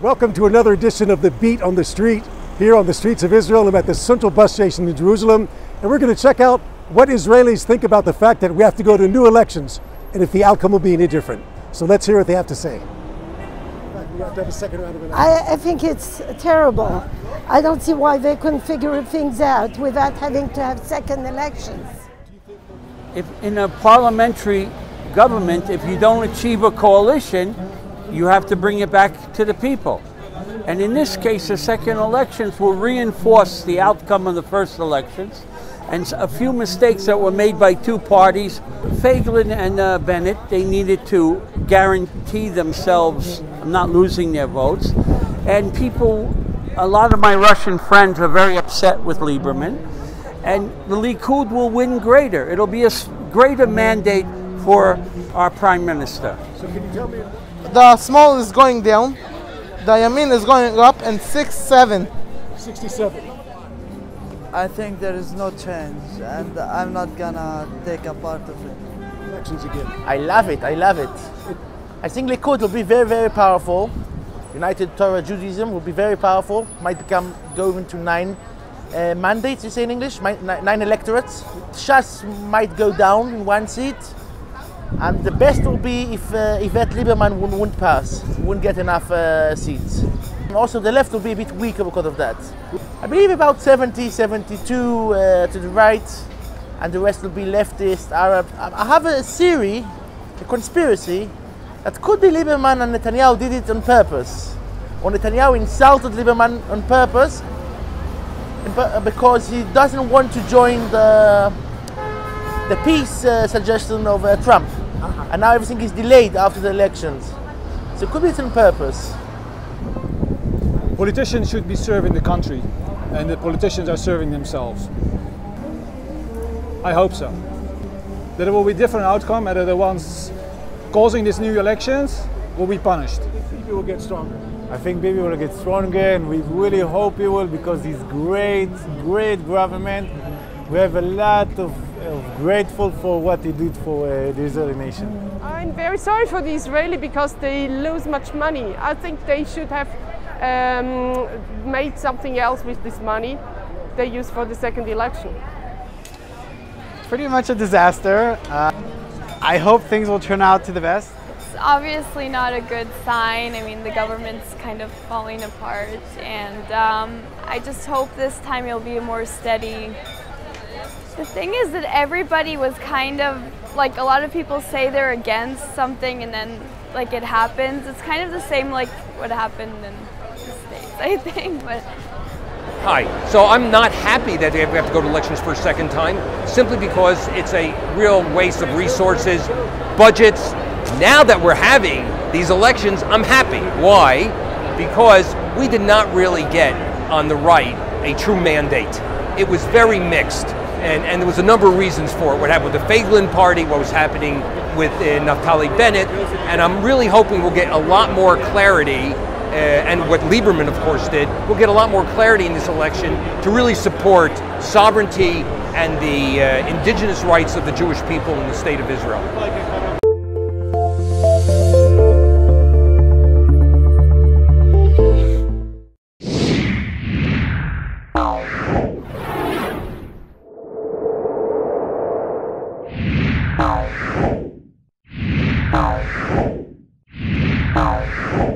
Welcome to another edition of The Beat on the Street here on the streets of Israel. I'm at the central bus station in Jerusalem, and we're going to check out what Israelis think about the fact that we have to go to new elections and if the outcome will be any different. So let's hear what they have to say. Have to have a second round of elections. I, I think it's terrible. I don't see why they couldn't figure things out without having to have second elections. if in a parliamentary government, if you don't achieve a coalition, you have to bring it back to the people. And in this case, the second elections will reinforce the outcome of the first elections. And a few mistakes that were made by two parties, Feiglin and uh, Bennett, they needed to guarantee themselves not losing their votes. And people, a lot of my Russian friends are very upset with Lieberman and the Likud will win greater. It'll be a greater mandate for our prime minister. So can you tell me the small is going down, the yamin is going up, and six, seven. 67? I think there is no change, and I'm not gonna take a part of it. Elections again. I love it. I love it. I think Likud will be very, very powerful. United Torah Judaism will be very powerful. Might become go into nine uh, mandates. You say in English, Might- nine electorates. Shas might go down in one seat, and the best will be if uh, Yvette Lieberman won't pass, won't get enough uh, seats. And also, the left will be a bit weaker because of that. I believe about 70, 72 uh, to the right, and the rest will be leftist, Arab. I I have a theory, a conspiracy, that could be Lieberman and Netanyahu did it on purpose. Or Netanyahu insulted Lieberman on purpose because he doesn't want to join the the peace uh, suggestion of uh, Trump. And now everything is delayed after the elections. So it could be it's on purpose. Politicians should be serving the country, and the politicians are serving themselves. I hope so. That there will be different outcome, and that the ones causing these new elections will be punished. People will get stronger. I think Bibi will get stronger, and we really hope he will because he's great, great government. We have a lot of, of grateful for what he did for uh, the Israeli nation. I'm very sorry for the Israeli because they lose much money. I think they should have um, made something else with this money they use for the second election. pretty much a disaster. Uh, I hope things will turn out to the best. It's obviously not a good sign. I mean, the government's kind of falling apart, and um, I just hope this time it'll be a more steady. The thing is that everybody was kind of like a lot of people say they're against something, and then like it happens. It's kind of the same like what happened in the states, I think, but. Hi. So I'm not happy that we have to go to elections for a second time, simply because it's a real waste of resources, budgets. Now that we're having these elections, I'm happy. Why? Because we did not really get on the right a true mandate. It was very mixed, and, and there was a number of reasons for it. What happened with the Feiglin Party, what was happening with uh, Naftali Bennett, and I'm really hoping we'll get a lot more clarity uh, and what Lieberman, of course, did, we'll get a lot more clarity in this election to really support sovereignty and the uh, indigenous rights of the Jewish people in the state of Israel. Tchau.